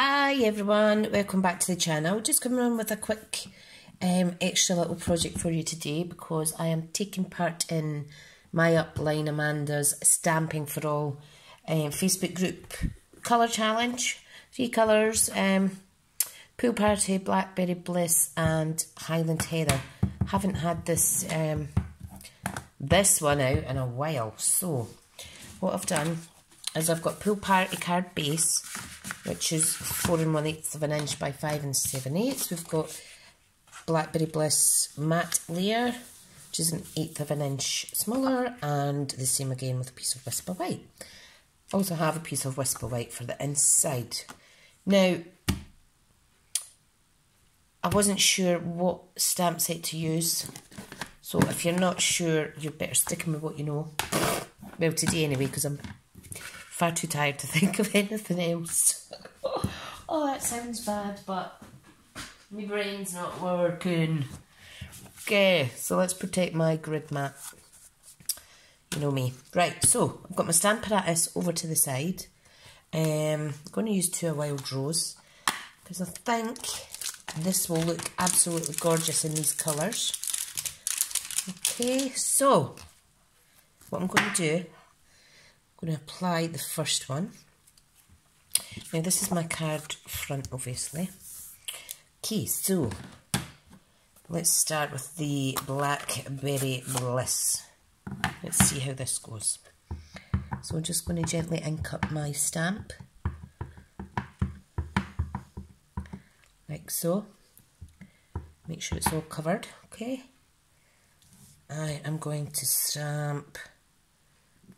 Hi everyone, welcome back to the channel. Just coming on with a quick um, extra little project for you today because I am taking part in my upline Amanda's Stampin' for All um, Facebook group colour challenge. Three colours, um, Pool Party, Blackberry Bliss and Highland Heather. Haven't had this um, this one out in a while. So what I've done is I've got Pool Party card base which is 4 and 1 eighth of an inch by 5 and 7 eighths. We've got Blackberry Bliss matte layer, which is an eighth of an inch smaller, and the same again with a piece of Whisper White. Also have a piece of Whisper White for the inside. Now, I wasn't sure what stamp set to use, so if you're not sure, you're better sticking with what you know. Well, today anyway, because I'm far too tired to think of anything else. oh, that sounds bad, but my brain's not working. Okay, so let's protect my grid mat. You know me. Right, so I've got my Stamparatus over to the side. Um, I'm going to use two wild rose because I think this will look absolutely gorgeous in these colours. Okay, so what I'm going to do going to apply the first one. Now this is my card front obviously. Okay, so let's start with the Blackberry Bliss. Let's see how this goes. So I'm just going to gently ink up my stamp. Like so. Make sure it's all covered, okay? I am going to stamp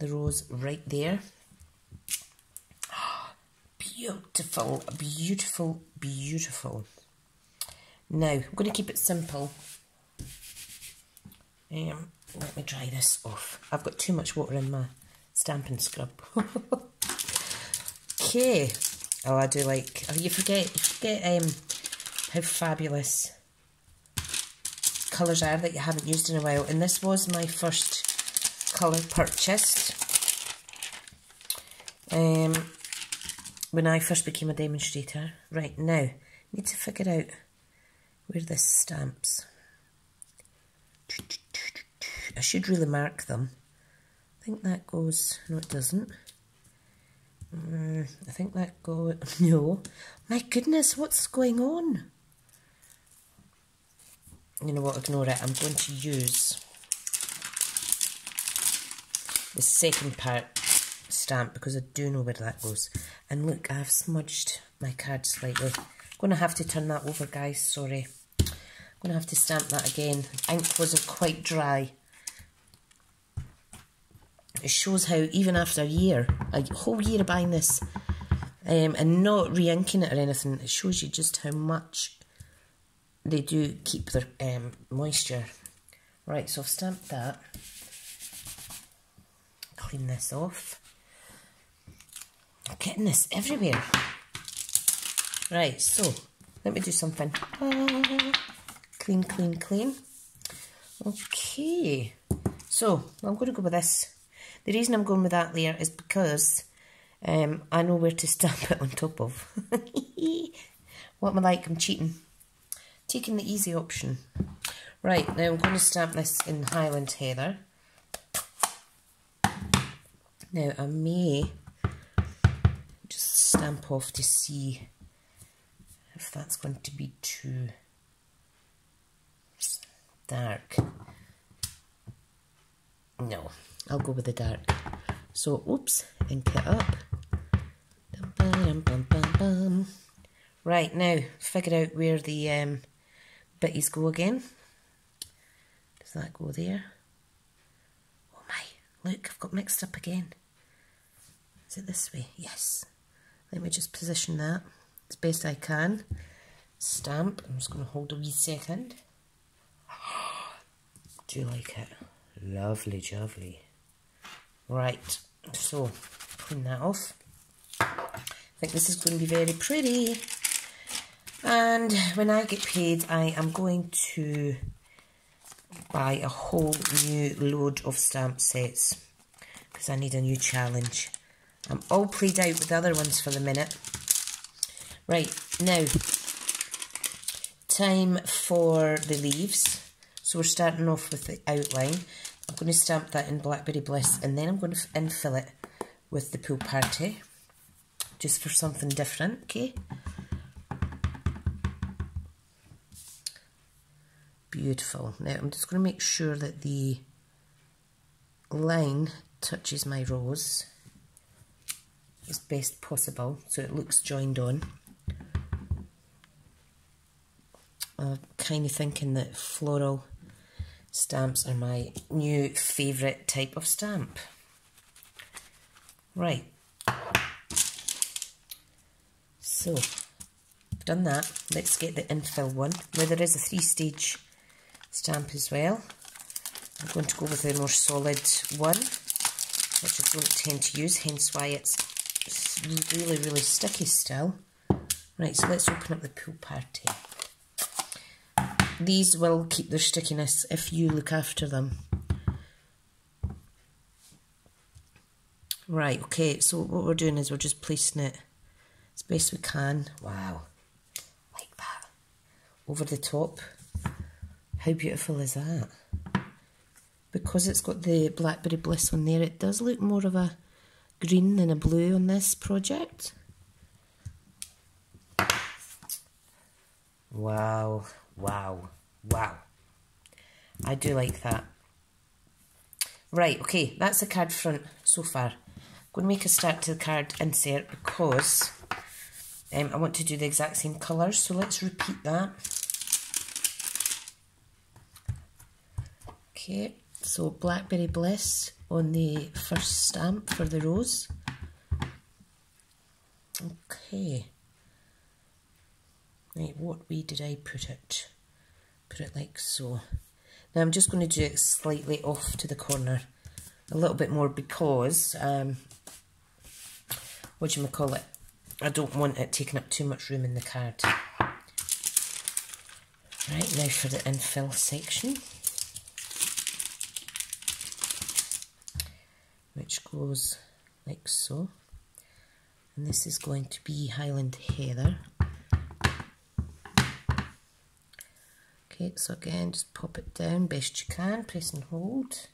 the rose right there. beautiful, beautiful, beautiful. Now, I'm going to keep it simple. Um, let me dry this off. I've got too much water in my stamping scrub. okay. Oh, I do like... Oh, you forget, you forget um, how fabulous colours are that you haven't used in a while. And this was my first colour purchased um, when I first became a demonstrator. Right, now, need to figure out where this stamps. I should really mark them. I think that goes, no it doesn't. Mm, I think that goes, no. My goodness, what's going on? You know what, ignore it. I'm going to use the second part stamp because I do know where that goes. And look, I've smudged my card slightly. I'm going to have to turn that over, guys. Sorry. I'm going to have to stamp that again. Ink wasn't quite dry. It shows how even after a year, a whole year of buying this, um, and not re-inking it or anything, it shows you just how much they do keep their um, moisture. Right, so I've stamped that clean this off. I'm getting this everywhere. Right, so let me do something. Ah, clean, clean, clean. Okay, so I'm going to go with this. The reason I'm going with that layer is because um, I know where to stamp it on top of. what am I like? I'm cheating. Taking the easy option. Right, now I'm going to stamp this in Highland Heather. Now I may just stamp off to see if that's going to be too dark. No, I'll go with the dark. So, oops, ink it up. Right, now, figure out where the um, bitties go again. Does that go there? Oh my, look, I've got mixed up again. Is it this way? Yes. Let me just position that as best I can. Stamp. I'm just going to hold a wee second. Do you like it? Lovely, lovely. Right, so clean that off. I think this is going to be very pretty. And when I get paid, I am going to buy a whole new load of stamp sets because I need a new challenge. I'm all played out with the other ones for the minute. Right, now, time for the leaves. So we're starting off with the outline. I'm going to stamp that in Blackberry Bliss and then I'm going to infill it with the Pool Party, just for something different, okay? Beautiful. Now I'm just going to make sure that the line touches my rose as best possible so it looks joined on. I'm kind of thinking that floral stamps are my new favourite type of stamp. Right. So, done that. Let's get the infill one. Now there is a three-stage stamp as well. I'm going to go with a more solid one, which I don't tend to use, hence why it's really, really sticky still. Right, so let's open up the pool party. These will keep their stickiness if you look after them. Right, okay, so what we're doing is we're just placing it as best we can. Wow, like that. Over the top. How beautiful is that? Because it's got the Blackberry Bliss on there, it does look more of a green and a blue on this project. Wow, wow, wow. I do like that. Right, okay, that's the card front so far. I'm going to make a start to the card insert because um, I want to do the exact same colours. So let's repeat that. Okay, so Blackberry Bliss on the first stamp for the rose. Okay. Right, what way did I put it? Put it like so. Now I'm just going to do it slightly off to the corner. A little bit more because, um, what do you call it? I don't want it taking up too much room in the card. Right, now for the infill section. Which goes like so. And this is going to be Highland Heather. Okay, so again, just pop it down best you can, press and hold.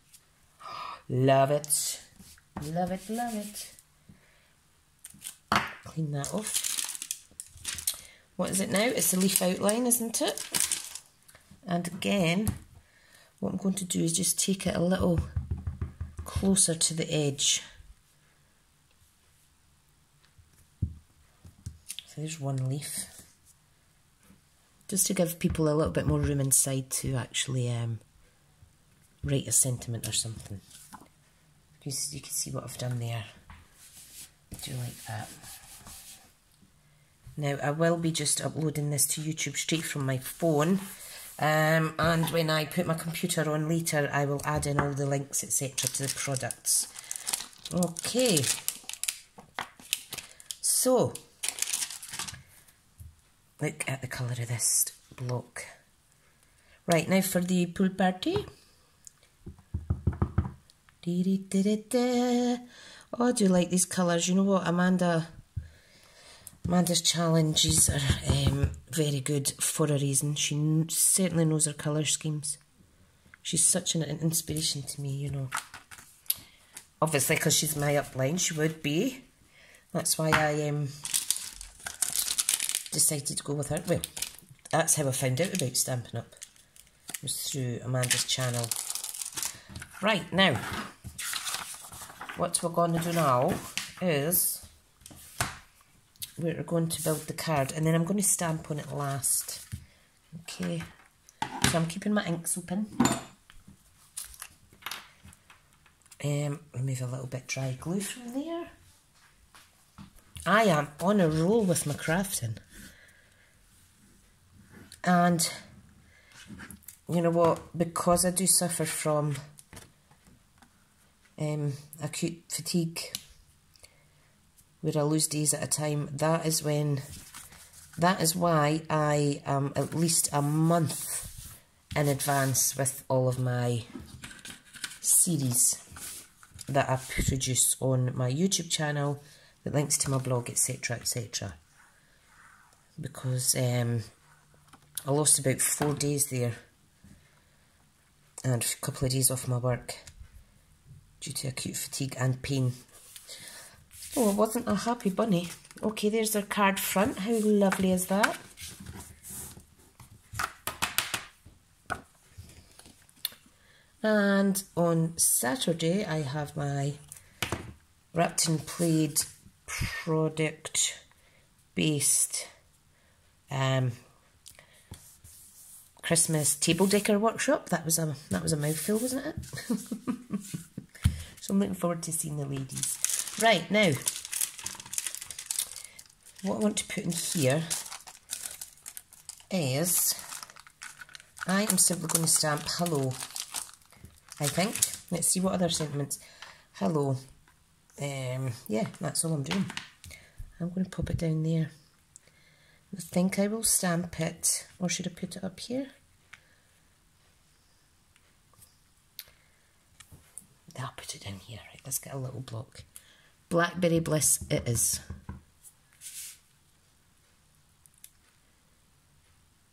Love it. Love it, love it. Clean that off. What is it now? It's the leaf outline, isn't it? And again, what I'm going to do is just take it a little closer to the edge. So there's one leaf just to give people a little bit more room inside to actually um, write a sentiment or something. You, you can see what I've done there. Do like that. Now, I will be just uploading this to YouTube straight from my phone. Um, and when I put my computer on later, I will add in all the links, etc. to the products. Okay. So, Look at the colour of this block. Right, now for the pool party. Oh, I do like these colours. You know what, Amanda... Amanda's challenges are um, very good for a reason. She certainly knows her colour schemes. She's such an inspiration to me, you know. Obviously, because she's my upline, she would be. That's why I um, decided to go with her. Well, that's how I found out about Stampin' Up. It was through Amanda's channel. Right, now, what we're going to do now is we're going to build the card and then I'm going to stamp on it last. Okay, so I'm keeping my inks open. Um, remove a little bit dry glue from there. I am on a roll with my crafting. And you know what? Because I do suffer from um, acute fatigue, where I lose days at a time, that is when, that is why I am at least a month in advance with all of my series that I produce on my YouTube channel, the links to my blog, etc., etc. because um, I lost about four days there and a couple of days off my work due to acute fatigue and pain. Oh, it wasn't a happy bunny. Okay, there's their card front. How lovely is that? And on Saturday, I have my wrapped and played product based um, Christmas table decor workshop. That was a that was a mouthful, wasn't it? so I'm looking forward to seeing the ladies. Right now, what I want to put in here is I am simply going to stamp hello. I think. Let's see what other sentiments. Hello. Um, yeah, that's all I'm doing. I'm going to pop it down there. I think I will stamp it, or should I put it up here? I'll put it down here. Right, let's get a little block. Blackberry Bliss it is.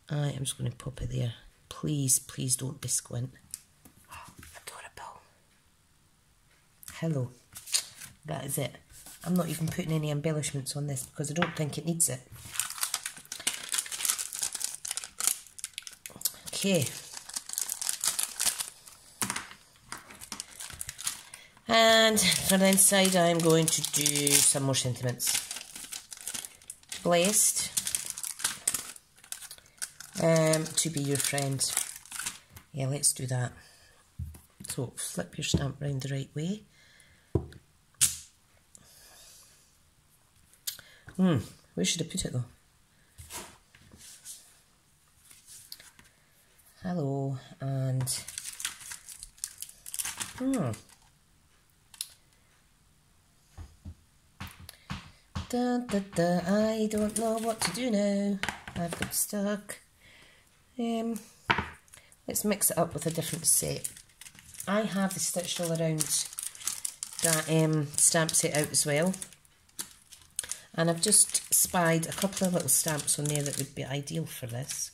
I am just going to pop it there. Please, please don't be squint. Oh, adorable. Hello. That is it. I'm not even putting any embellishments on this because I don't think it needs it. Okay. And for the inside, I'm going to do some more sentiments. Blessed um, to be your friend. Yeah, let's do that. So flip your stamp round the right way. Hmm, where should I put it though? hello and hmm da, da, da, I don't know what to do now. I've got stuck. Um, let's mix it up with a different set. I have the stitched all around that um, stamp set out as well. And I've just spied a couple of little stamps on there that would be ideal for this.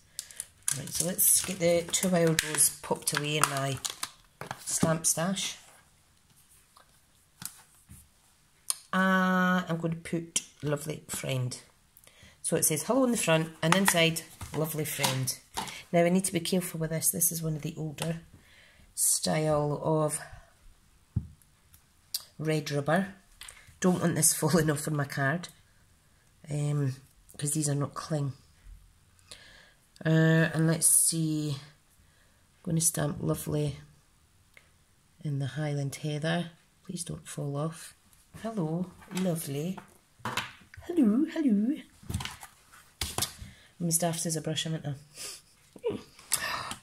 Right, so let's get the two wild rose popped away in my stamp stash. Uh, I'm going to put lovely friend. So it says hello in the front and inside lovely friend. Now I need to be careful with this. This is one of the older style of red rubber. Don't want this falling off on my card because um, these are not cling. Uh, and let's see, I'm going to stamp lovely in the Highland Heather. Please don't fall off. Hello, lovely. Hello, hello. I'm as daft as a brush, am I?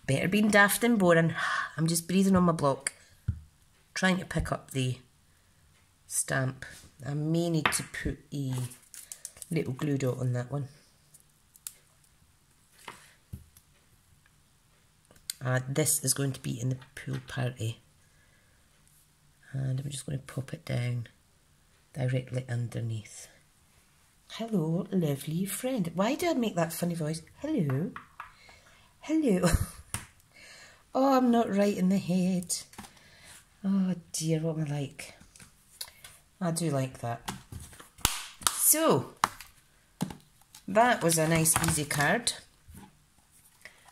Better being daft than boring. I'm just breathing on my block, trying to pick up the stamp. I may need to put a little glue dot on that one. Uh, this is going to be in the pool party. And I'm just going to pop it down directly underneath. Hello, lovely friend. Why do I make that funny voice? Hello. Hello. oh, I'm not right in the head. Oh dear, what am I like? I do like that. So, that was a nice easy card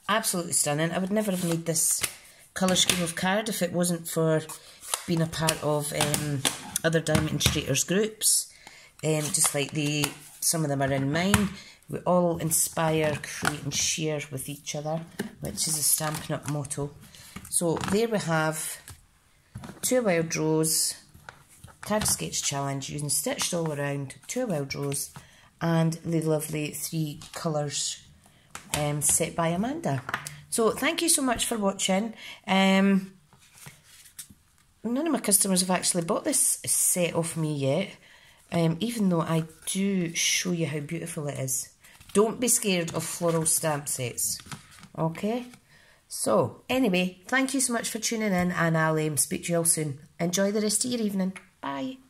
absolutely stunning. I would never have made this colour scheme of card if it wasn't for being a part of um, other Diamond Illustrators groups. Um, just like the some of them are in mine. We all inspire, create and share with each other, which is a Stampin' Up motto. So there we have two wild rose, card sketch challenge using stitched all around, two wild rose and the lovely three colours um, set by Amanda. So thank you so much for watching. Um, none of my customers have actually bought this set off me yet, um, even though I do show you how beautiful it is. Don't be scared of floral stamp sets, okay? So, anyway, thank you so much for tuning in, and I'll um, speak to you all soon. Enjoy the rest of your evening. Bye.